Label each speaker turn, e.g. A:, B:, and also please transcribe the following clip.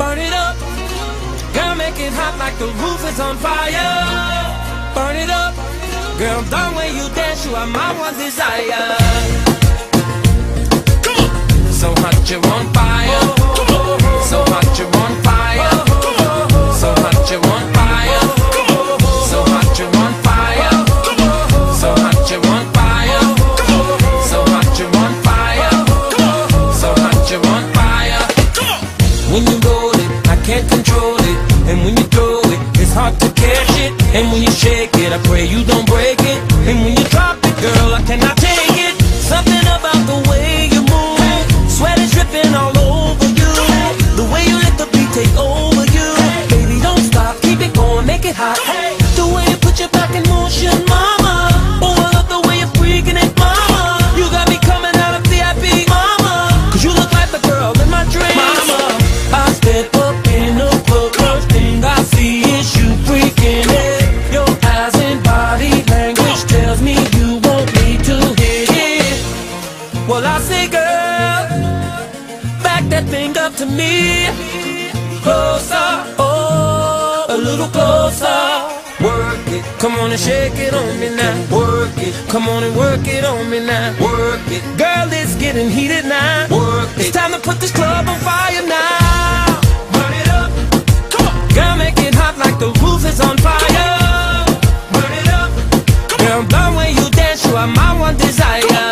A: burn it up. Girl, make it hot like the roof is on fire. Burn it up. Girl, don't when you dance, you are my one desire. Come on. So hot, you're on fire. And when you throw it, it's hard to catch it. And when you shake it, I pray you don't break it. up to me. Closer, oh, a little closer. Work it, come on and shake it on me now. Work it, come on and work it on me now. Work it, girl, it's getting heated now. Work it, it's time to put this club on fire now. Burn it up, come on, girl, make it hot like the roof is on fire. Burn it up, come on. girl, the way you dance, you are my one desire.